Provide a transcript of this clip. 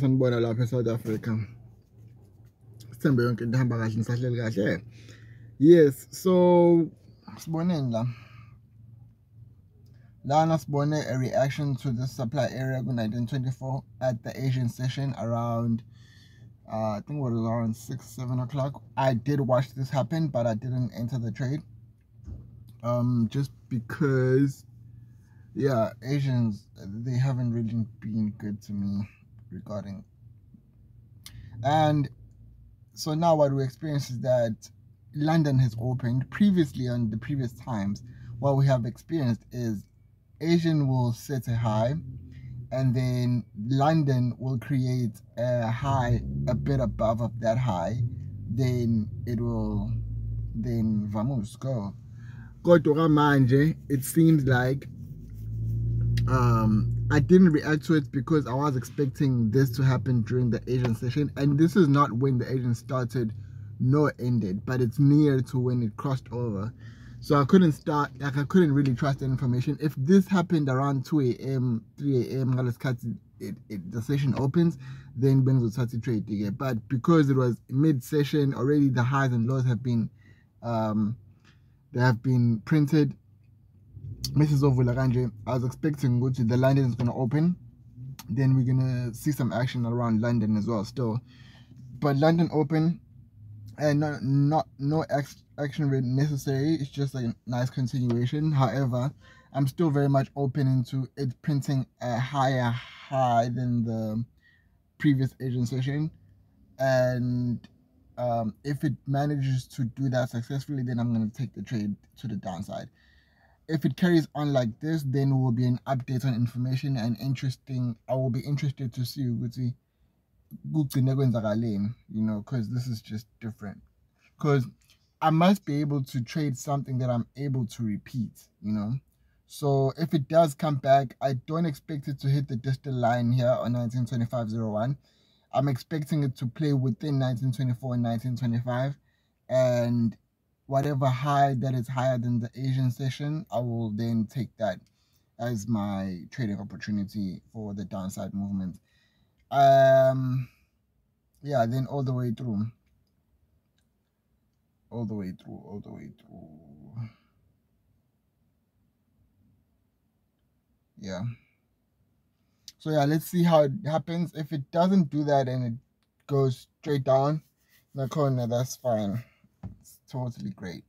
sanibona lapha eSouth Africa. Sithembe yonke into ihamba kahle nisahleli kahle yes so siboneni la? Lana sibone a reaction to the supply area ku-1924 at the asian session around uh, i think it was around 6 7 o'clock. I did watch this happen but i didn't enter the trade um just because yeah asians they haven't really been good to me regarding. And so now what we experience is that london has opened. Previously on the previous times what we have experienced is asian will set a high and then london will create a high a bit above of that high. Then it will then vamos go. Kodwa manje it seems like um i didn't react to it because i was expecting this to happen during the asian session. And this is not when the asian started nor ended but it's near to when it crossed over. So i couldn't start like i couldn't really trust the information. If this happened around 2 a.m 3 a.m it, it, the session opens then bengizothatha trade again. But because it was mid-session already the highs and lows have been um they have been printed mesizovula kanje i was expecting ukuthi the london is going to open then we're going to see some action around london as well still. But london open and not not no action necessary it's just a nice continuation. However i'm still very much open into it printing a higher high than the previous asian session. And um, if it manages to do that successfully then i'm going to take the trade to the downside if it carries on like this then will be an update on information and interesting i will be interested to see ukuthi kugcine kwenzakaleni you know because this is just different. Because i must be able to trade something that i'm able to repeat you know? So if it does come back i don't expect it to hit the distal line here on 1925.01 i'm expecting it to play within 1924 and 1925 and whatever high that is higher than the asian session i will then take that as my trading opportunity for the downside movement. Um yeah then all the way through. All the way through all the way through. Yeah. So yeah let's see how it happens. If it doesn't do that and it goes straight down in the corner that's fine totally great